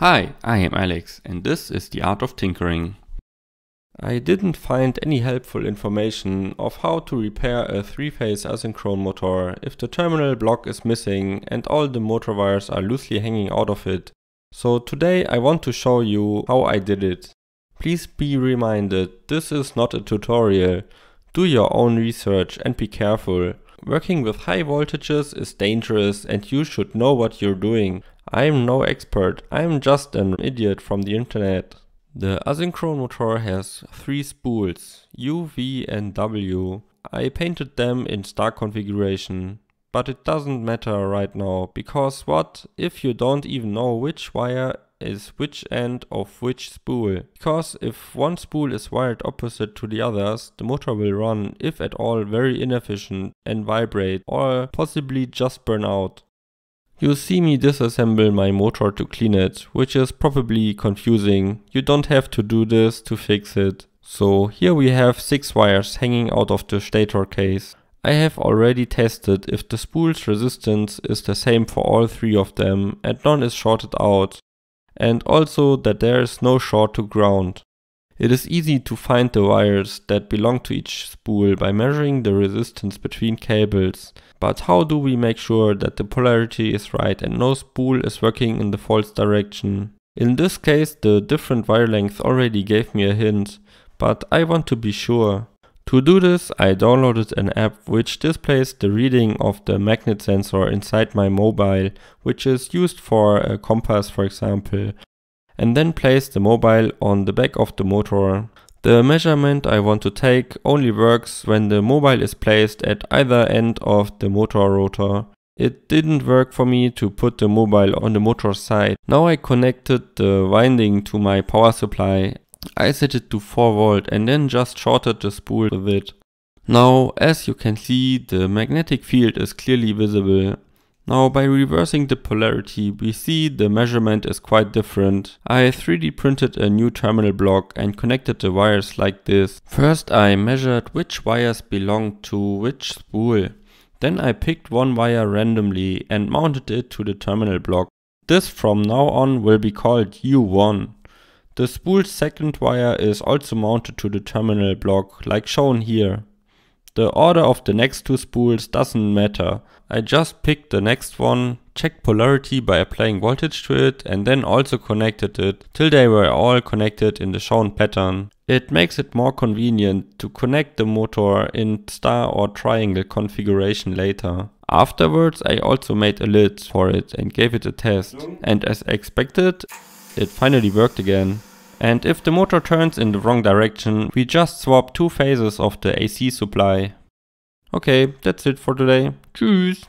Hi, I am Alex and this is the art of tinkering. I didn't find any helpful information of how to repair a three-phase asynchrone motor if the terminal block is missing and all the motor wires are loosely hanging out of it. So today I want to show you how I did it. Please be reminded, this is not a tutorial. Do your own research and be careful. Working with high voltages is dangerous and you should know what you're doing. I'm no expert, I'm just an idiot from the internet. The asynchrone motor has three spools, U, V and W. I painted them in star configuration. But it doesn't matter right now, because what if you don't even know which wire is which end of which spool? Because if one spool is wired opposite to the others, the motor will run, if at all, very inefficient and vibrate or possibly just burn out. You see me disassemble my motor to clean it, which is probably confusing. You don't have to do this to fix it. So here we have 6 wires hanging out of the stator case. I have already tested if the spool's resistance is the same for all 3 of them and none is shorted out. And also that there is no short to ground. It is easy to find the wires that belong to each spool by measuring the resistance between cables. But how do we make sure that the polarity is right and no spool is working in the false direction? In this case the different wire lengths already gave me a hint, but I want to be sure. To do this I downloaded an app which displays the reading of the magnet sensor inside my mobile, which is used for a compass for example, and then place the mobile on the back of the motor. The measurement I want to take only works when the mobile is placed at either end of the motor rotor. It didn't work for me to put the mobile on the motor side. Now I connected the winding to my power supply. I set it to 4 volt and then just shorted the spool with it. Now as you can see the magnetic field is clearly visible. Now by reversing the polarity we see the measurement is quite different. I 3D printed a new terminal block and connected the wires like this. First I measured which wires belong to which spool. Then I picked one wire randomly and mounted it to the terminal block. This from now on will be called U1. The spool's second wire is also mounted to the terminal block like shown here. The order of the next two spools doesn't matter. I just picked the next one, checked polarity by applying voltage to it and then also connected it till they were all connected in the shown pattern. It makes it more convenient to connect the motor in star or triangle configuration later. Afterwards I also made a lid for it and gave it a test and as expected it finally worked again. And if the motor turns in the wrong direction, we just swap two phases of the AC supply. Okay, that's it for today. Tschüss!